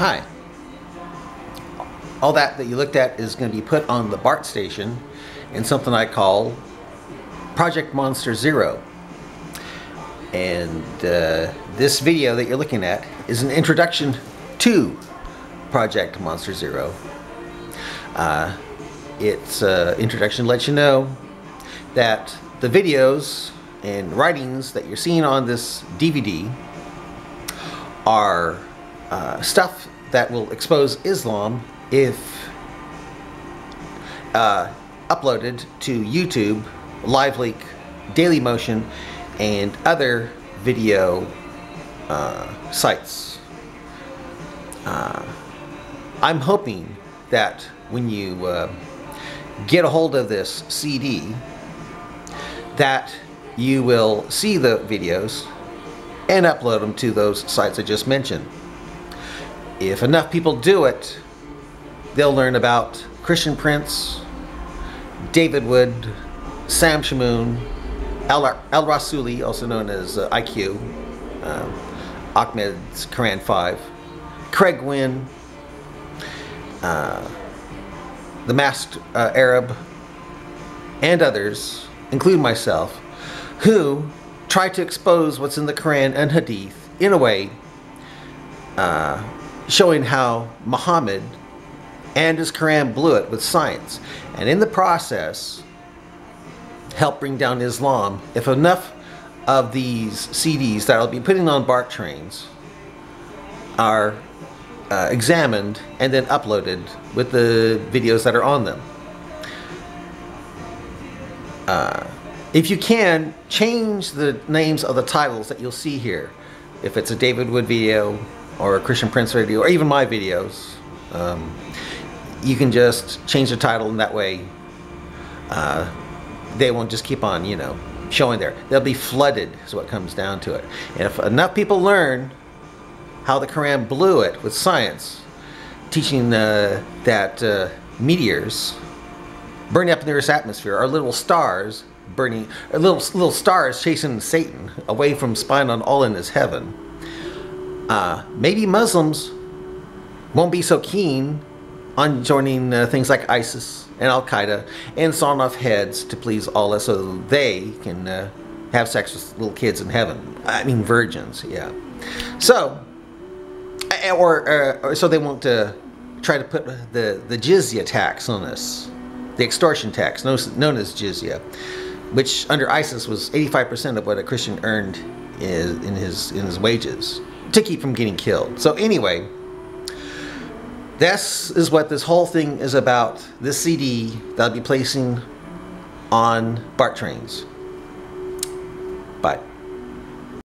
Hi. All that that you looked at is going to be put on the BART station in something I call Project Monster Zero. And uh, this video that you're looking at is an introduction to Project Monster Zero. Uh, its uh, introduction to lets you know that the videos and writings that you're seeing on this DVD are uh, stuff that will expose Islam if uh, uploaded to YouTube, LiveLeak, Dailymotion, and other video uh, sites. Uh, I'm hoping that when you uh, get a hold of this CD, that you will see the videos and upload them to those sites I just mentioned. If enough people do it, they'll learn about Christian Prince, David Wood, Sam Shamoun, Al, Rassooli, also known as uh, IQ, um, Ahmed's Quran 5, Craig Winn, uh, the masked uh, Arab, and others, including myself, who try to expose what's in the Quran and Hadith in a way uh, showing how Muhammad and his Quran blew it with science. And in the process, help bring down Islam. If enough of these CDs that I'll be putting on BART trains are uh, examined and then uploaded with the videos that are on them. Uh, if you can, change the names of the titles that you'll see here. If it's a David Wood video or a Christian Prince video or even my videos, um, you can just change the title and that way uh, they won't just keep on, you know, showing there. They'll be flooded is what comes down to it. And if enough people learn how the Quran blew it with science, teaching uh, that uh, meteors burning up in the Earth's atmosphere are little stars burning, little little stars chasing Satan away from spying on all in his heaven. Uh, maybe Muslims won't be so keen on joining uh, things like ISIS and Al Qaeda and sawing off heads to please Allah so they can uh, have sex with little kids in heaven. I mean, virgins, yeah. So, or, uh, or so they won't uh, try to put the, the jizya tax on us, the extortion tax, known as jizya which under ISIS was 85% of what a Christian earned in his in his wages to keep from getting killed. So anyway, this is what this whole thing is about. This CD that I'll be placing on BART trains. Bye.